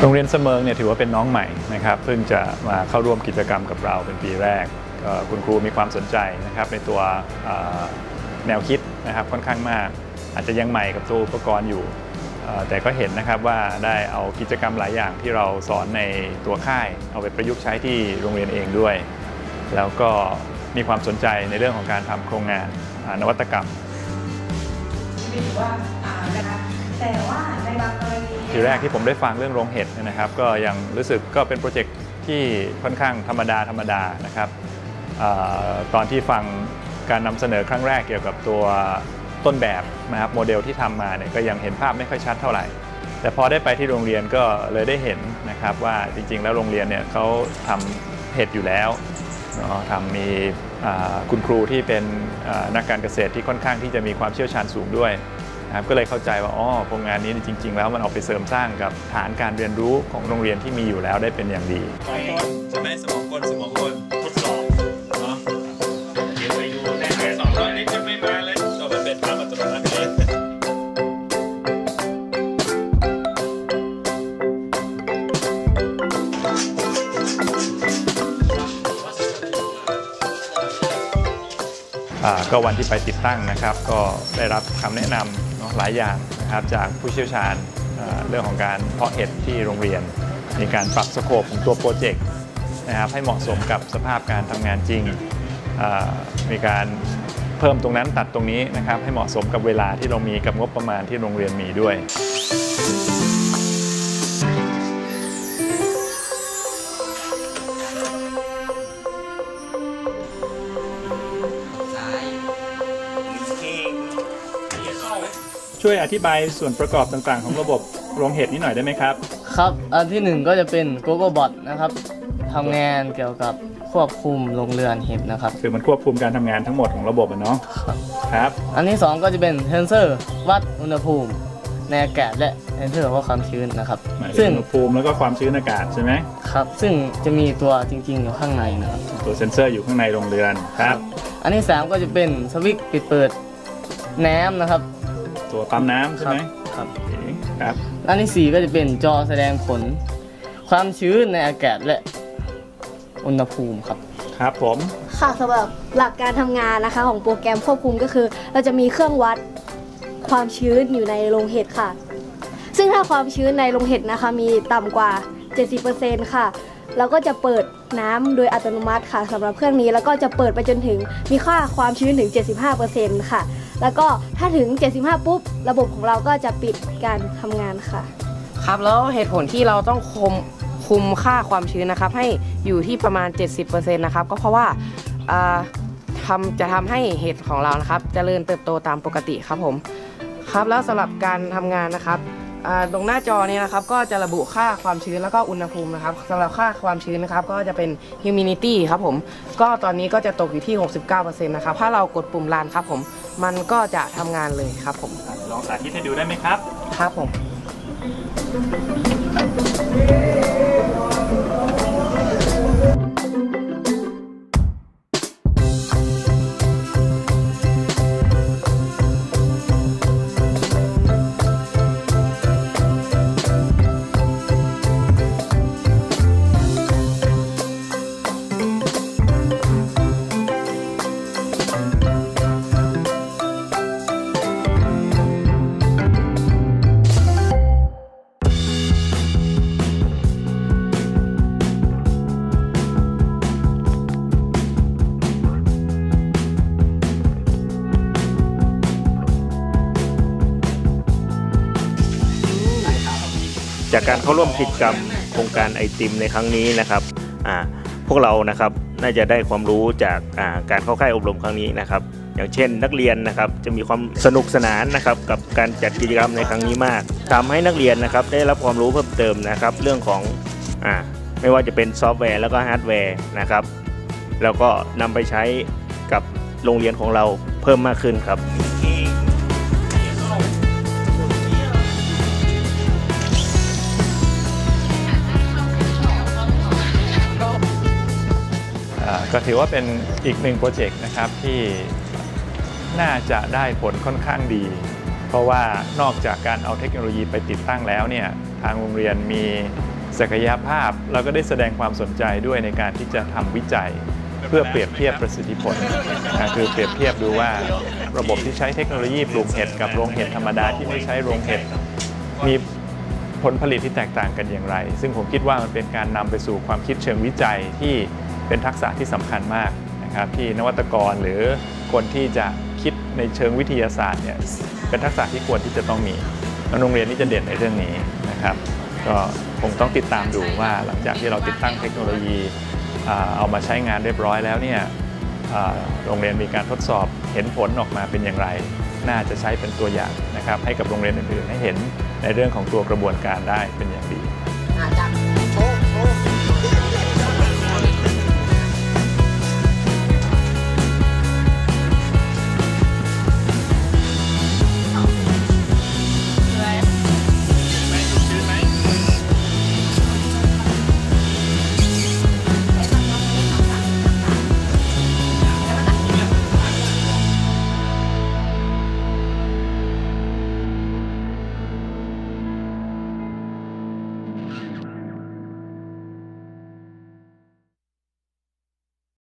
โรงเรียนเสมิงเนี่ยถือว่าเป็นน้องใหม่นะครับเพิ่งจะมาเข้าร่วมกิจกรรมกับเราเป็นปีแรก คุณครูมีความสนใจนะครับในตัวแนวคิดนะครับค่อนข้างมาก อาจจะยังใหม่กับตัวอุปกรณ์อยู่ แต่ก็เห็นนะครับว่าได้เอากิจกรรมหลายอย่างที่เราสอนในตัวค่าย เอาไปประยุกต์ใช้ที่โรงเรียนเองด้วย แล้วก็มีความสนใจในเรื่องของการทำโครงงานนวัตกรรมไม่ถือว่าอ่านนะคะ แต่ว่าในบางกรณีทีแรกที่ผมได้ฟังเรื่องโรงเห็ดนะครับ ก็ยังรู้สึกก็เป็นโปรเจกต์ที่ค่อนข้างธรรมดาธรรมดานะครับอตอนที่ฟังการนำเสนอครั้งแรกเกี่ยวกับตัวต้นแบบนะครับโมเดลที่ทำมาเนี่ยก็ยังเห็นภาพไม่ค่อยชัดเท่าไหร่ แต่พอได้ไปที่โรงเรียนก็เลยได้เห็นนะครับว่าจริงๆ แล้วโรงเรียนเนี่ยเขาทำเห็ดอยู่แล้วเนาะทำมีคุณครูที่เป็นนักการเกษตรที่ค่อนข้างที่จะมีความเชี่ยวชาญสูงด้วย นะครับก็เลยเข้าใจว่าอ๋อโครงงานนี้จริง ๆ แล้วมันเอาไปเสริมสร้างกับฐานการเรียนรู้ของโรงเรียนที่มีอยู่แล้วได้เป็นอย่างดีใช่ไหมสมองกลสมองกลทดสอบเนาะเดี๋ยวไปดูแน่สองร้อยนี่จะไม่มาเลยก็มันเป็นภาพอัตโนมัติเลย ก็วันที่ไปติดตั้งนะครับ ก็ได้รับคำแนะนำนหลายอย่างนะครับจากผู้เชี่ยวชาญเรื่องของการเพาะเห็ดที่โรงเรียน มีการปรับสโคปของตัวโปรเจกต์นะครับให้เหมาะสมกับสภาพการทำงานจริง มีการเพิ่มตรงนั้นตัดตรงนี้นะครับให้เหมาะสมกับเวลาที่เรามีกับงบประมาณที่โรงเรียนมีด้วย ช่วยอธิบายส่วนประกอบต่างๆ ของระบบโรงเห็ดนี้หน่อยได้ไหมครับ ครับ อันที่หนึ่งก็จะเป็น g o g o b o t นะครับทำงานเกี่ยวกับควบคุมโรงเรือนเห็ดนะครับ คือมันควบคุมการทำงานทั้งหมดของระบบอะเนาะครับครับอันที่สองก็จะเป็นเทนเซอร์วัดอุณหภูมิในอากาศและเทนเซอร์วัดความชื้นนะครับหมายถึงซึ่งอุณหภูมิแล้วก็ความชื้นอากาศใช่ไหมครับ ซึ่งจะมีตัวจริง ๆ อยู่ข้างในนะครับ ตัวเซ็นเซอร์อยู่ข้างในโรงเรือนครับ อันที่สามก็จะเป็นสวิตช์ปิดเปิดน้ำนะครับ ตัวปั๊มน้ำใช่ไหมครับโอเคครับอันที่สี่ก็จะเป็นจอแสดงผล ความชื้นในอากาศและอุณหภูมิครับครับผมค่ะสำหรับหลักการทำงานนะคะ ของโปรแกรมควบคุมก็คือ เราจะมีเครื่องวัดความชื้นอยู่ในโรงเห็ดค่ะ ซึ่งถ้าความชื้นในโรงเห็ดนะคะมีต่ำกว่า 70%ค่ะ เราก็จะเปิดน้ำโดยอัตโนมัติค่ะสำหรับเครื่องนี้แล้วก็จะเปิดไปจนถึงมีค่าความชื้นถึง 75%ค่ะ แล้วก็ถ้าถึง 75 ปุ๊บ ระบบของเราก็จะปิดการทำงานค่ะ ครับแล้วเหตุผลที่เราต้องคุมคุมค่าความชื้นนะครับ ให้อยู่ที่ประมาณ 70%นะครับก็เพราะว่าทำจะทำให้เห็ดของเรานะครับจเจริญเติบโตตามปกติครับผมครับแล้วสำหรับการทำงานนะครับ ตรงหน้าจอเนี่ยนะครับก็จะระบุค่าความชื้นแล้วก็อุณหภูมินะครับสำหรับค่าความชื้นนะครับก็จะเป็น humidity ครับผม ก็ตอนนี้ก็จะตกอยู่ที่ 69%นะครับถ้าเรากดปุ่มรันครับผมมันก็จะทำงานเลยครับผมลองสาธิตให้ดูได้ไหมครับ ครับผม จากการเข้าร่วมกิจกรรมโครงการ iTim ในครั้งนี้นะครับพวกเรานะครับน่าจะได้ความรู้จากการเข้าค่ายอบรมครั้งนี้นะครับ อย่างเช่น นักเรียนนะครับจะมีความสนุกสนานนะครับกับการจัดกิจกรรมในครั้งนี้มากทำให้นักเรียนนะครับได้รับความรู้เพิ่มเติมนะครับ เรื่องของอไม่ว่าจะเป็นซอฟต์แวร์แล้วก็ฮาร์ดแวร์นะครับแล้วก็นำไปใช้กับโรงเรียนของเราเพิ่มมากขึ้นครับ ก็ถือว่าเป็นอีกหนึ่งโปรเจกต์นะครับที่น่าจะได้ผลค่อนข้างดี เพราะว่านอกจากการเอาเทคโนโลยีไปติดตั้งแล้วเนี่ยทางโรงเรียนมีศักยภาพเราก็ได้แสดงความสนใจด้วยในการที่จะทำวิจัยเพื่อเปรียบเทียบประสิทธิผลนะคือเปรียบเทียบดูว่าระบบที่ใช้เทคโนโลยีปลูกเห็ดกับโรงเห็ดธรรมดาที่ไม่ใช้โรงเห็ดมีผลผลิตที่แตกต่างกันอย่างไร ซึ่งผมคิดว่ามันเป็นการนำไปสู่ความคิดเชิงวิจัยที่ เป็นทักษะที่สำคัญมากนะครับที่นวัตกรหรือคนที่จะคิดในเชิงวิทยาศาสตร์เนี่ยเป็นทักษะที่ควรที่จะต้องมีแล้วโรงเรียนนี้จะเด่นในเรื่องนี้นะครับ ก็คงต้องติดตามดูว่าหลังจากที่เราติดตั้งเทคโนโลยีเอามาใช้งานเรียบร้อยแล้วเนี่ยโรงเรียนมีการทดสอบเห็นผลออกมาเป็นอย่างไร น่าจะใช้เป็นตัวอย่างนะครับ ให้กับโรงเรียนอื่นๆ ให้เห็นในเรื่องของตัวกระบวนการได้เป็นอย่างดีอาจารย์